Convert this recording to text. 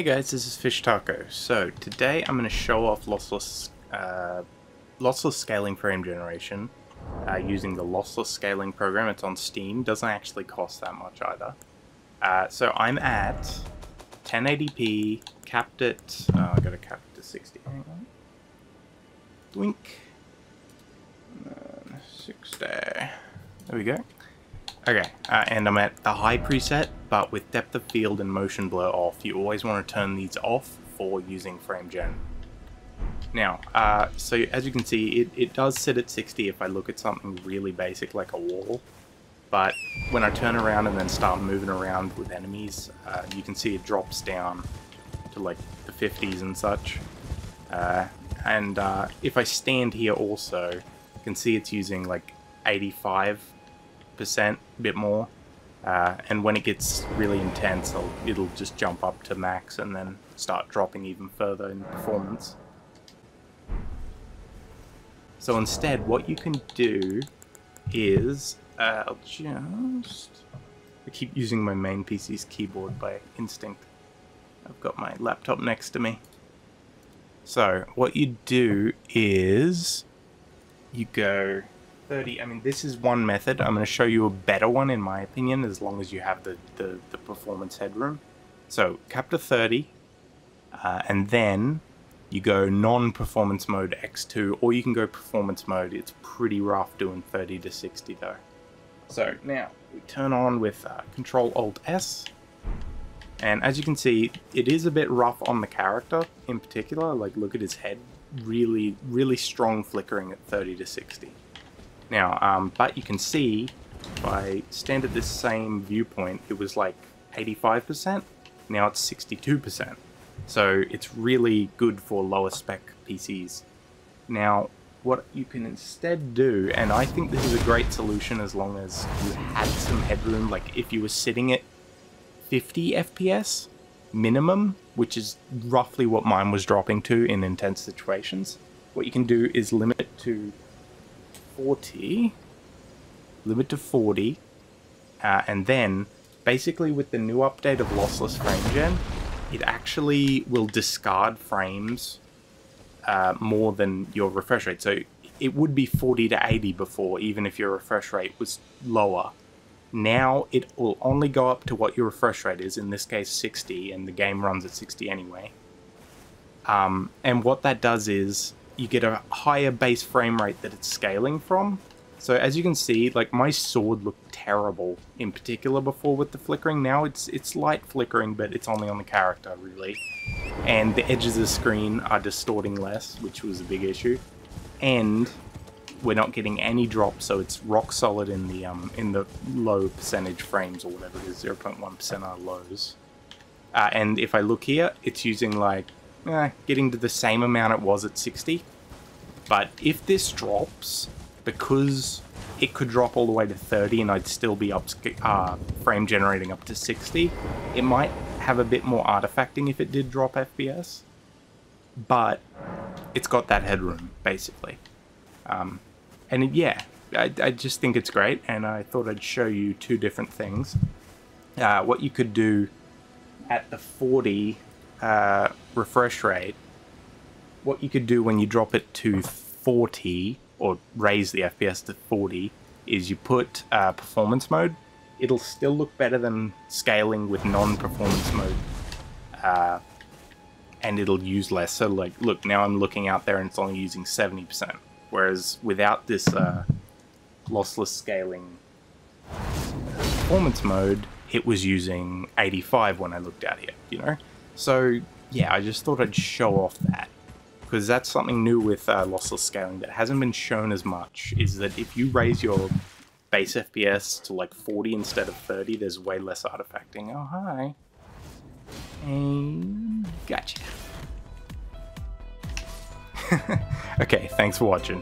Hey guys, this is Fyshtako. So today I'm going to show off lossless, uh, lossless scaling frame generation uh, using the lossless scaling program. It's on Steam. Doesn't actually cost that much either. Uh, so I'm at 1080p, capped it. Oh, I got to cap it to 60. Hang on. Blink. 60. There we go. Okay, uh, and I'm at the high preset, but with depth of field and motion blur off. You always want to turn these off for using frame gen. Now, uh, so as you can see, it, it does sit at 60 if I look at something really basic like a wall. But when I turn around and then start moving around with enemies, uh, you can see it drops down to like the 50s and such. Uh, and uh, if I stand here also, you can see it's using like 85 percent, a bit more. Uh, and when it gets really intense, it'll, it'll just jump up to max and then start dropping even further in performance. So instead, what you can do is, uh, I'll just, I keep using my main PC's keyboard by instinct. I've got my laptop next to me. So what you do is, you go 30, I mean, this is one method. I'm going to show you a better one, in my opinion, as long as you have the, the, the performance headroom. So, cap to 30, uh, and then you go non-performance mode X2, or you can go performance mode. It's pretty rough doing 30 to 60, though. So, now, we turn on with uh, Control-Alt-S, and as you can see, it is a bit rough on the character in particular. Like, look at his head. Really, really strong flickering at 30 to 60. Now, um, but you can see, if I stand at this same viewpoint, it was like 85%, now it's 62%. So it's really good for lower spec PCs. Now, what you can instead do, and I think this is a great solution as long as you had some headroom, like if you were sitting at 50 FPS minimum, which is roughly what mine was dropping to in intense situations, what you can do is limit to 40, limit to 40, uh, and then basically with the new update of lossless frame gen, it actually will discard frames uh, more than your refresh rate. So it would be 40 to 80 before, even if your refresh rate was lower. Now it will only go up to what your refresh rate is, in this case 60, and the game runs at 60 anyway. Um, and what that does is you get a higher base frame rate that it's scaling from. So as you can see, like my sword looked terrible in particular before with the flickering. Now it's it's light flickering, but it's only on the character really. And the edges of the screen are distorting less, which was a big issue. And we're not getting any drops, so it's rock solid in the um in the low percentage frames or whatever it is, 0.1% are lows. Uh, and if I look here, it's using like eh, getting to the same amount it was at 60. But if this drops, because it could drop all the way to 30 and I'd still be up uh, frame generating up to 60, it might have a bit more artifacting if it did drop FPS. But it's got that headroom, basically. Um, and it, yeah, I, I, just think it's great, and I thought I'd show you two different things. Uh, what you could do at the 40 uh, refresh rate, what you could do when you drop it to 40 or raise the FPS to 40 is you put uh, performance mode. It'll still look better than scaling with non-performance mode. Uh, and it'll use less. So like, look, now I'm looking out there and it's only using 70%. Whereas without this uh, lossless scaling performance mode, it was using 85 when I looked out here, you know? So yeah, I just thought I'd show off that because that's something new with uh, lossless scaling that hasn't been shown as much is that if you raise your base FPS to like 40 instead of 30, there's way less artifacting. Oh, hi. And gotcha. okay, thanks for watching.